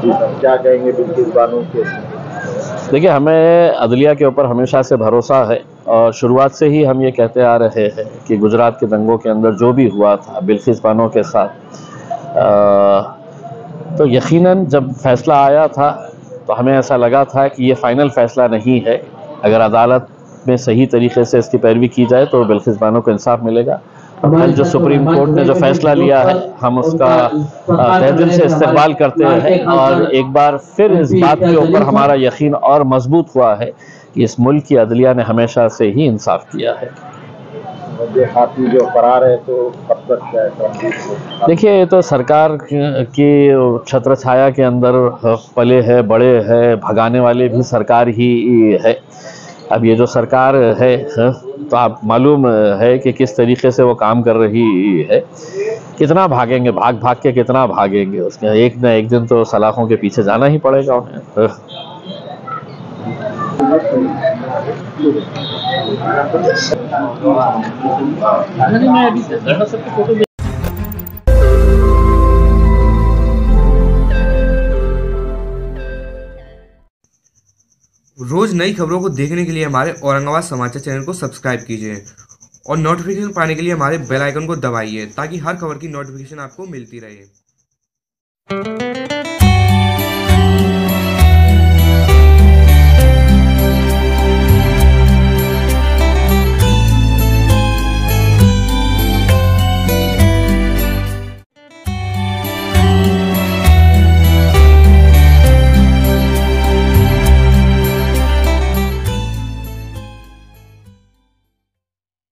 क्या कहेंगे बिल्किस बानो के? देखिए हमें अदलिया के ऊपर हमेशा से भरोसा है और शुरुआत से ही हम ये कहते आ रहे हैं कि गुजरात के दंगों के अंदर जो भी हुआ था बिल्किस बानो के साथ आ, तो यकीनन जब फैसला आया था तो हमें ऐसा लगा था कि ये फ़ाइनल फ़ैसला नहीं है। अगर अदालत में सही तरीके से इसकी पैरवी की जाए तो बिल्किस बानो को इंसाफ मिलेगा। कल जो सुप्रीम कोर्ट ने जो फैसला लिया है हम उसका तहे दिल से इस्तेमाल करते हैं और एक बार फिर इस बात के ऊपर हमारा यकीन और मज़बूत हुआ है कि इस मुल्क की अदलिया ने हमेशा से ही इंसाफ किया है। जो फरार है तो कब तक है? देखिए ये तो सरकार की छत्र छाया के अंदर पले है बड़े है भगाने वाले भी सरकार ही है। अब ये जो सरकार है तो आप मालूम है कि किस तरीके से वो काम कर रही है। कितना भागेंगे, भाग भाग के कितना भागेंगे उसके एक ना एक दिन तो सलाखों के पीछे जाना ही पड़ेगा। उन्हें रोज नई खबरों को देखने के लिए हमारे औरंगाबाद समाचार चैनल को सब्सक्राइब कीजिए और नोटिफिकेशन पाने के लिए हमारे बेल आइकन को दबाइए ताकि हर खबर की नोटिफिकेशन आपको मिलती रहे।